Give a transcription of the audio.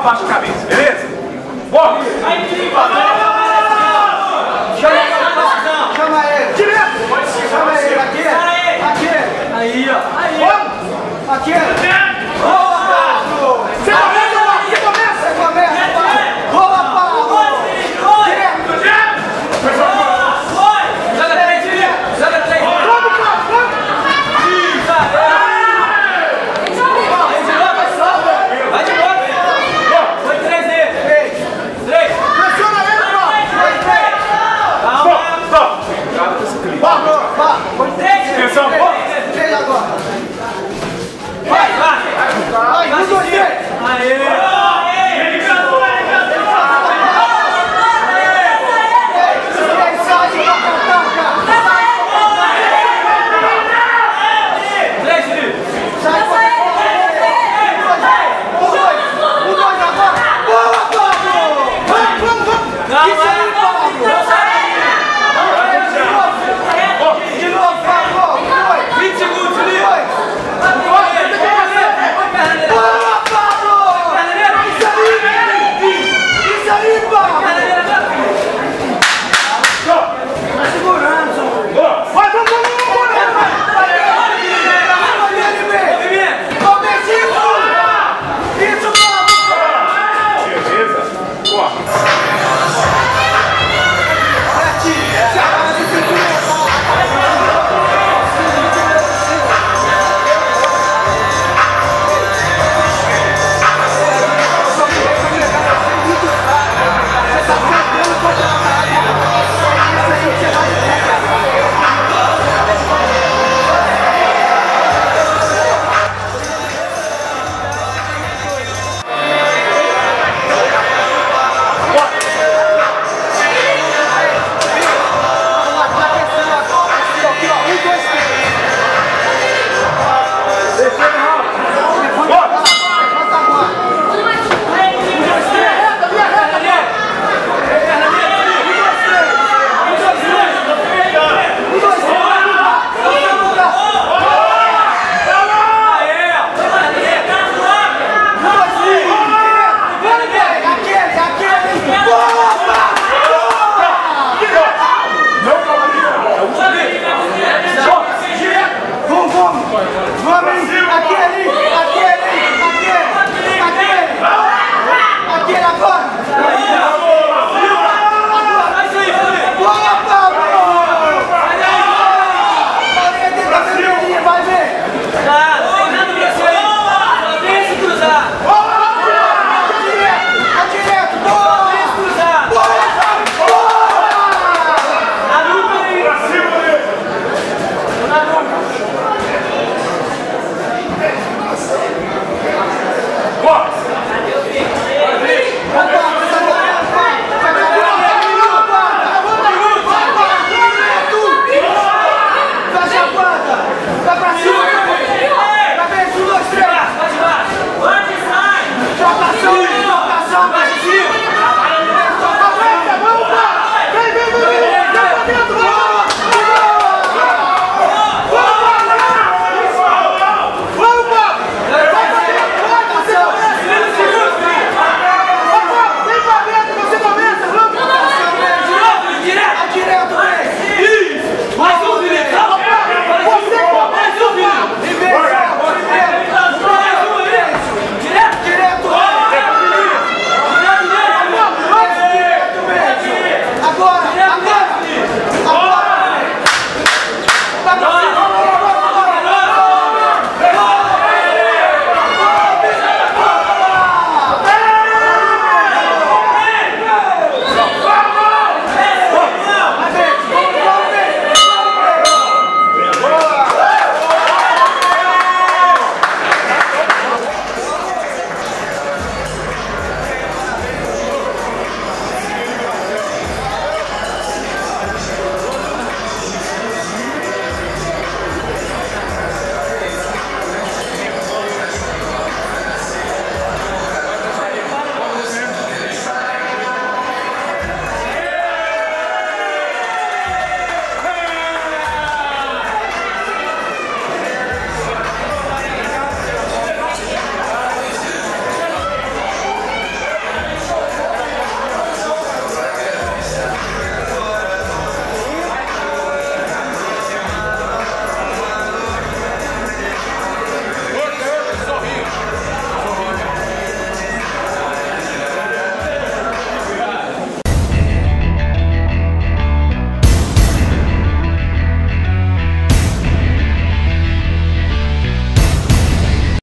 abaixa a cabeça, beleza? Bora!